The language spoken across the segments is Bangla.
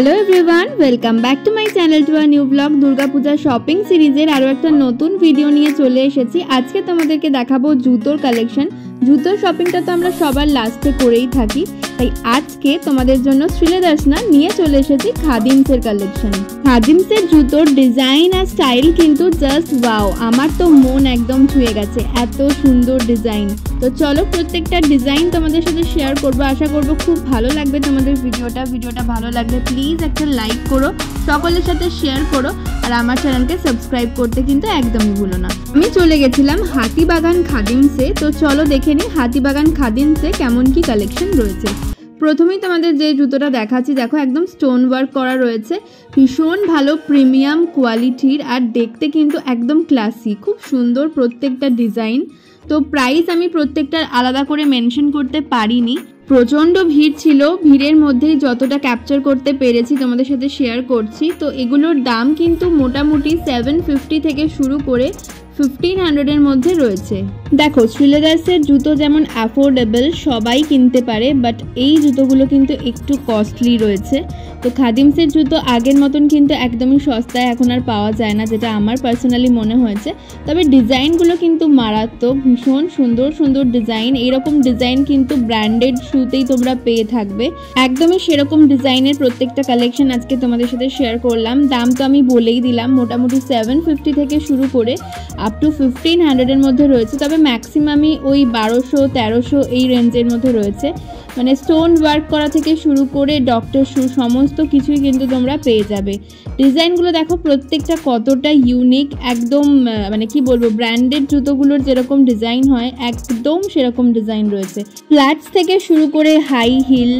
Hello everyone welcome back to my channel to a new blog Durga Puja shopping সিরিজের আরও একটা নতুন ভিডিও নিয়ে চলে এসেছি। আজকে তোমাদেরকে দেখাবো জুতোর কালেকশন জুতোর শপিংটা তো আমরা সবার লাস্টে করেই থাকি, তাই আজকে তোমাদের জন্য শ্রীলেদার্সনা নিয়ে চলে এসেছি খাদিমসের কালেকশন খাদিমসের জুতোর ডিজাইন আর স্টাইল কিন্তু জাস্ট ওয়াও আমার তো মন একদম ছুঁয়ে গেছে, এত সুন্দর ডিজাইন তো চলো প্রত্যেকটা ডিজাইন তোমাদের সাথে শেয়ার করব। আশা করব খুব ভালো লাগবে তোমাদের ভিডিওটা। ভিডিওটা ভালো লাগলে প্লিজ একটা লাইক করো, সকলের সাথে শেয়ার করো। আর আমার চ্যানেলকে সাবস্ক্রাইব করতে কিন্তু একদমই ভুলো না। আমি চলে গেছিলাম হাতিবাগান খাদিমসে। তো চলো দেখে নিই হাতিবাগান খাদিমসে কেমন কি কালেকশন রয়েছে। প্রথমেই তোমাদের যে জুতোটা দেখাচ্ছি, দেখো একদম স্টোন ওয়ার্ক করা রয়েছে। ভীষণ ভালো প্রিমিয়াম কোয়ালিটির আর দেখতে কিন্তু একদম ক্লাসি খুব সুন্দর প্রত্যেকটা ডিজাইন তো প্রাইস আমি প্রত্যেকটার আলাদা করে মেনশন করতে পারিনি। প্রচণ্ড ভিড় ছিল, ভিড়ের মধ্যেই যতটা ক্যাপচার করতে পেরেছি তোমাদের সাথে শেয়ার করছি। তো এগুলোর দাম কিন্তু মোটামুটি সেভেন ফিফটি থেকে শুরু করে ফিফটিন হান্ড্রেডের মধ্যে রয়েছে। দেখো শ্রীলেদার্সের জুতো যেমন অ্যাফোর্ডেবল সবাই কিনতে পারে বাট এই জুতোগুলো কিন্তু একটু কস্টলি রয়েছে। তো খাদিমসের জুতো আগের মতন কিন্তু একদমই সস্তায় এখন আর পাওয়া যায় না, যেটা আমার পার্সোনালি মনে হয়েছে। তবে ডিজাইনগুলো কিন্তু মারাত্মক, ভীষণ সুন্দর সুন্দর ডিজাইন। এইরকম ডিজাইন কিন্তু ব্র্যান্ডেড শুতেই তোমরা পেয়ে থাকবে। একদমই সেরকম ডিজাইনের প্রত্যেকটা কালেকশন আজকে তোমাদের সাথে শেয়ার করলাম। দাম তো আমি বলেই দিলাম, মোটামুটি সেভেন ফিফটি থেকে শুরু করে আপ টু ফিফটিন হান্ড্রেডের মধ্যে রয়েছে। তবে ম্যাক্সিমামই ওই বারোশো, তেরোশো এই রেঞ্জের মধ্যে রয়েছে। মানে স্টোন ওয়ার্ক করা থেকে শুরু করে ডক্টর শু সমস্ত কিছুই কিন্তু তোমরা পেয়ে যাবে। ডিজাইনগুলো দেখো প্রত্যেকটা কতটা ইউনিক একদম মানে কি বলব ব্র্যান্ডেড জুতোগুলোর যেরকম ডিজাইন হয়, একদম সেরকম ডিজাইন রয়েছে। ফ্ল্যাটস থেকে শুরু করে হাই হিল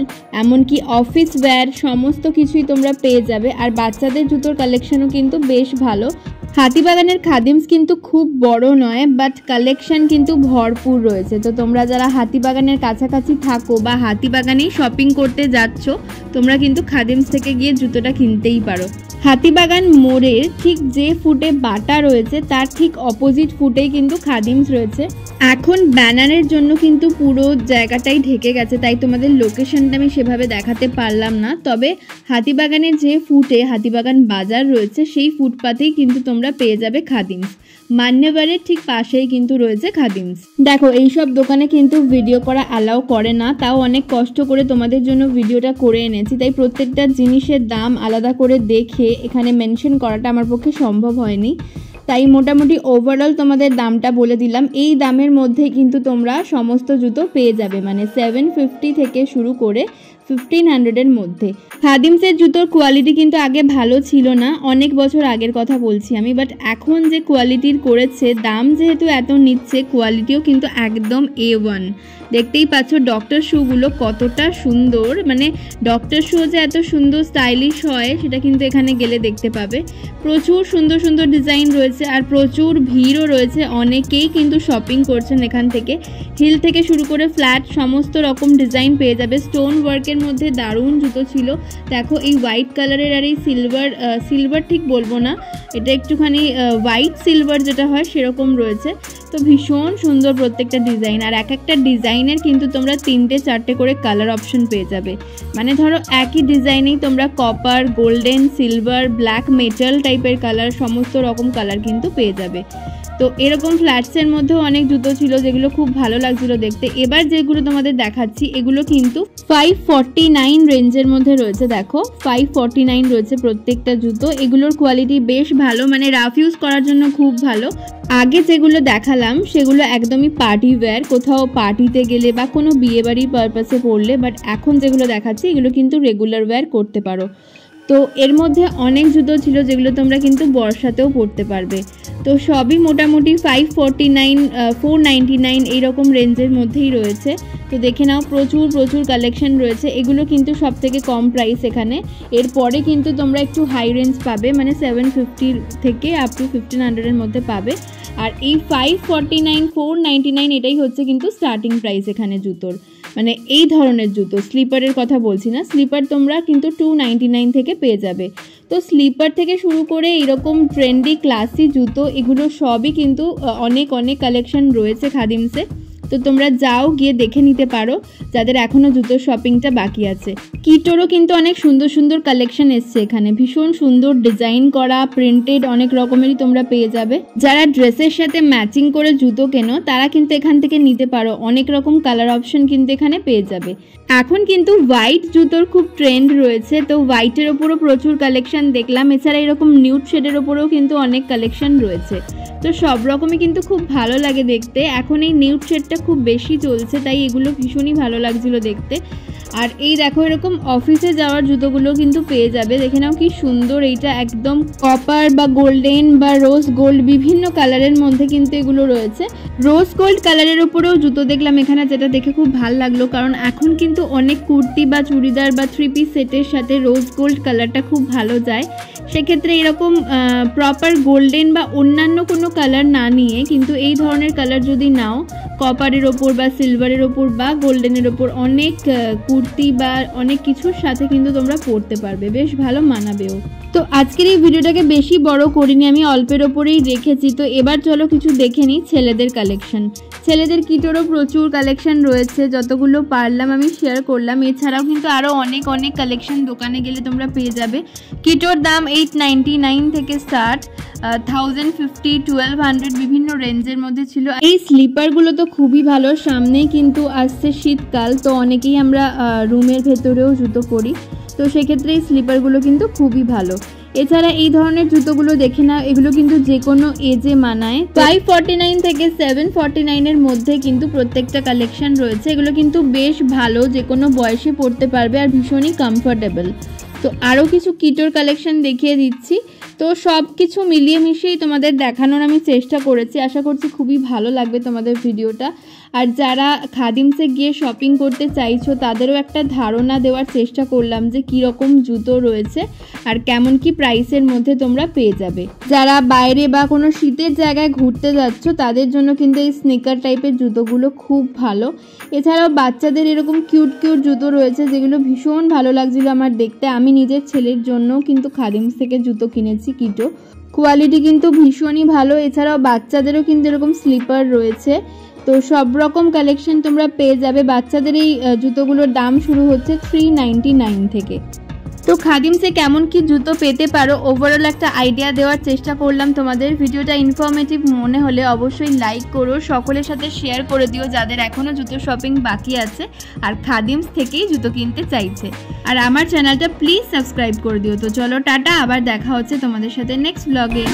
এমনকি অফিস ওয়্যার সমস্ত কিছুই তোমরা পেয়ে যাবে। আর বাচ্চাদের জুতোর কালেকশনও কিন্তু বেশ ভালো। হাতিবাগানের খাদিমস কিন্তু খুব বড় নয় বাট কালেকশন কিন্তু ভরপুর রয়েছে। তো তোমরা যারা হাতিবাগানের কাছাকাছি থাকো বা হাতিবাগানেই শপিং করতে যাচ্ছ, তোমরা কিন্তু খাদিমস থেকে গিয়ে জুতোটা কিনতেই পারো। হাতিবাগান মোড়ের ঠিক যে ফুটে বাটা রয়েছে, তার ঠিক অপোজিট ফুটেই কিন্তু খাদিমস রয়েছে। এখন ব্যানারের জন্য কিন্তু পুরো জায়গাটাই ঢেকে গেছে, তাই তোমাদের লোকেশনটা আমি সেভাবে দেখাতে পারলাম না। তবে হাতিবাগানের যে ফুটে হাতিবাগান বাজার রয়েছে, সেই ফুটপাতেই কিন্তু তোমরা পেয়ে যাবে খাদিমস। মান্যবারের ঠিক পাশেই কিন্তু রয়েছে খাদিমস। দেখো, এইসব দোকানে কিন্তু ভিডিও করা অ্যালাউ করে না, তাও অনেক কষ্ট করে তোমাদের জন্য ভিডিওটা করে এনেছি। তাই প্রত্যেকটা জিনিসের দাম আলাদা করে দেখে এখানে মেনশন করাটা আমার পক্ষে সম্ভব হয়নি। তাই মোটামুটি ওভারঅল তোমাদের দামটা বলে দিলাম। এই দামের মধ্যে কিন্তু তোমরা সমস্ত জুতো পেয়ে যাবে। মানে সেভেন ফিফটি থেকে শুরু করে ফিফটিন হান্ড্রেডের মধ্যে। খাদিমসের জুতোর কোয়ালিটি কিন্তু আগে ভালো ছিল না, অনেক বছর আগের কথা বলছি আমি বাট এখন যে কোয়ালিটির করেছে, দাম যেহেতু এত নিচ্ছে কোয়ালিটিও কিন্তু একদম এ ওয়ান দেখতেই পাচ্ছ ডক্টর শুগুলো কতটা সুন্দর মানে ডক্টর শু যে এত সুন্দর স্টাইলিশ হয়, সেটা কিন্তু এখানে গেলে দেখতে পাবে। প্রচুর সুন্দর সুন্দর ডিজাইন রয়েছে আর প্রচুর ভিড়ও রয়েছে, অনেকেই কিন্তু শপিং করছেন এখান থেকে। হিল থেকে শুরু করে ফ্ল্যাট সমস্ত রকম ডিজাইন পেয়ে যাবে স্টোন ওয়ার্কের মধ্যে দারুণ জুতো ছিল। দেখো, এই হোয়াইট কালারের আর এই সিলভার সিলভার ঠিক বলব না। এটা একটুখানি হোয়াইট সিলভার যেটা হয় সেরকম রয়েছে। তো ভীষণ সুন্দর প্রত্যেকটা ডিজাইন আর এক একটা ডিজাইনের কিন্তু তোমরা তিনটে, চারটে করে কালার অপশন পেয়ে যাবে। মানে ধরো, একই ডিজাইনেই তোমরা copper golden silver black metal টাইপের কালার সমস্ত রকম কালার কিন্তু পেয়ে যাবে। তো এরকম ফ্ল্যাটসের মধ্যেও অনেক জুতো ছিল যেগুলো খুব ভালো লাগছিল দেখতে। এবার যেগুলো তোমাদের দেখাচ্ছি, এগুলো কিন্তু ফাইভ ফর্টি নাইন রেঞ্জের মধ্যে রয়েছে, দেখো। ফাইভ ফর্টি নাইন রয়েছে প্রত্যেকটা জুতো। এগুলোর কোয়ালিটি বেশ ভালো মানে রাফ ইউজ করার জন্য খুব ভালো। আগে যেগুলো দেখালাম, সেগুলো একদমই পার্টি ওয়্যার কোথাও পার্টিতে গেলে বা কোনো বিয়েবাড়ির পারপাসে পড়লে বাট এখন যেগুলো দেখাচ্ছি, এগুলো কিন্তু রেগুলার ওয়্যার করতে পারো। তো এর মধ্যে অনেক জুতো ছিল যেগুলো তোমরা কিন্তু বর্ষাতেও পরতে পারবে। তো সবই মোটামুটি five forty nine four ninety nine এইরকম রেঞ্জের মধ্যেই রয়েছে। তো দেখে নাও, প্রচুর প্রচুর কালেকশন রয়েছে। এগুলো কিন্তু সব থেকে কম প্রাইস এখানে। এরপরে কিন্তু তোমরা একটু হাই রেঞ্জ পাবে মানে সেভেন ফিফটির থেকে আপ টু ফিফটিন হান্ড্রেডের মধ্যে পাবে। আর এই five forty nine four ninety nine এটাই হচ্ছে কিন্তু স্টার্টিং প্রাইস এখানে জুতোর। মানে এই ধরনের জুতো, স্লিপারের কথা বলছি না, স্লিপার তোমরা কিন্তু টু থেকে পেয়ে যাবে। তো স্লিপার থেকে শুরু করে এরকম ট্রেন্ডি ক্লাসি জুতো, এগুলো সবই কিন্তু অনেক অনেক কালেকশন রয়েছে খাদিমসে তো তোমরা যাও, গিয়ে দেখে নিতে পারো, যাদের এখনও জুতোর শপিংটা বাকি আছে। কিটোরও কিন্তু অনেক সুন্দর সুন্দর কালেকশন এসছে এখানে। ভীষণ সুন্দর ডিজাইন করা প্রিন্টেড অনেক রকমেরই তোমরা পেয়ে যাবে। যারা ড্রেসের সাথে ম্যাচিং করে জুতো কেনো, তারা কিন্তু এখান থেকে নিতে পারো। অনেক রকম কালার অপশন কিন্তু এখানে পেয়ে যাবে। এখন কিন্তু হোয়াইট জুতোর খুব ট্রেন্ড রয়েছে, তো হোয়াইটের ওপরও প্রচুর কালেকশন দেখলাম। এছাড়া এরকম নিউড শেডের ওপরেও কিন্তু অনেক কালেকশন রয়েছে। তো সব রকমই কিন্তু খুব ভালো লাগে দেখতে। এখন এই নিউড শেডটা খুব বেশি চলছে তাই এগুলো ভীষণই ভালো লাগছিল দেখতে। আর এই দেখো, এরকম অফিসে যাওয়ার জুতোগুলো কিন্তু পেয়ে যাবে। দেখে নাও কি সুন্দর এইটা, একদম কপার বা গোল্ডেন বা রোজ গোল্ড বিভিন্ন কালারের মধ্যে কিন্তু এগুলো রয়েছে। রোজ গোল্ড কালারের উপরেও জুতো দেখলাম এখানে, যেটা দেখে খুব ভালো লাগল। কারণ এখন কিন্তু অনেক কুর্তি বা চুড়িদার বা থ্রি পিস সেটের সাথে রোজ গোল্ড কালারটা খুব ভালো যায়। সেক্ষেত্রে এরকম প্রপার গোল্ডেন বা অন্যান্য কোনো কালার না নিয়ে কিন্তু এই ধরনের কালার যদি নাও কপারের ওপর বা সিলভারের ওপর বা গোল্ডেনের ওপর অনেক কুর্তি বা অনেক কিছুর সাথে কিন্তু তোমরা পরতে পারবে। বেশ ভালো মানাবেও। তো আজকের এই ভিডিওটাকে বেশি বড় করিনি, আমি অল্পের ওপরেই রেখেছি। তো এবার চলো কিছু দেখে নিই ছেলেদের কালেকশন ছেলেদের কিটোরও প্রচুর কালেকশন রয়েছে, যতগুলো পারলাম আমি শেয়ার করলাম। এছাড়াও কিন্তু আরও অনেক অনেক কালেকশন দোকানে গেলে তোমরা পেয়ে যাবে। কিটোর দাম এইট নাইন থেকে start thousand fifty twelve hundred বিভিন্ন রেঞ্জের মধ্যে ছিল। এই স্লিপারগুলো তো খুবই ভালো, সামনেই কিন্তু আসছে শীতকাল, তো অনেকেই আমরা রুমের ভেতরেও জুতো পরি। তো সেক্ষেত্রে এই স্লিপারগুলো কিন্তু খুবই ভালো। এছাড়া এই ধরনের জুতোগুলো দেখে না এগুলো কিন্তু যে কোনো এজে মানায়। ফাইভ ফর্টি নাইন থেকে সেভেন ফর্টি নাইনের মধ্যে কিন্তু প্রত্যেকটা কালেকশন রয়েছে। এগুলো কিন্তু বেশ ভালো যে কোনো বয়সে পড়তে পারবে আর ভীষণই কমফোর্টেবল তো আরও কিছু কিটোর কালেকশন দেখিয়ে দিচ্ছি। তো সব কিছু মিলিয়ে মিশিয়েই তোমাদের দেখানোর আমি চেষ্টা করেছি। আশা করছি খুবই ভালো লাগবে তোমাদের ভিডিওটা। আর যারা খাদিমসে গিয়ে শপিং করতে চাইছো, তাদেরও একটা ধারণা দেওয়ার চেষ্টা করলাম যে কীরকম জুতো রয়েছে আর কেমন কি প্রাইসের মধ্যে তোমরা পেয়ে যাবে। যারা বাইরে বা কোনো শীতের জায়গায় ঘুরতে যাচ্ছ, তাদের জন্য কিন্তু এই স্নিকার টাইপের জুতোগুলো খুব ভালো। এছাড়াও বাচ্চাদের এরকম কিউট কিউট জুতো রয়েছে, যেগুলো ভীষণ ভালো লাগছিল আমার দেখতে। আমি নিজের ছেলের জন্য কিন্তু খাদিমস থেকে জুতো কিনেছি, কিটো। কোয়ালিটি কিন্তু ভীষণই ভালো। এছাড়াও বাচ্চাদেরও কিন্তু এরকম স্লিপার রয়েছে। তো সব রকম কালেকশন তোমরা পেয়ে যাবে। বাচ্চাদের এই জুতোগুলোর দাম শুরু হচ্ছে থ্রি নাইন থেকে। তো খাদিমসে কেমন কি জুতো পেতে পারো? ওভারঅল একটা আইডিয়া দেওয়ার চেষ্টা করলাম তোমাদের। ভিডিওটা ইনফরমেটিভ মনে হলে অবশ্যই লাইক করো। সকলের সাথে শেয়ার করে দিও যাদের এখনও জুতো শপিং বাকি আছে। আর খাদিমস থেকেই জুতো কিনতে চাইছে। আর আমার চ্যানেলটা প্লিজ সাবস্ক্রাইব করে দিও। তো চলো, টাটা। আবার দেখা হচ্ছে তোমাদের সাথে নেক্সট ব্লগে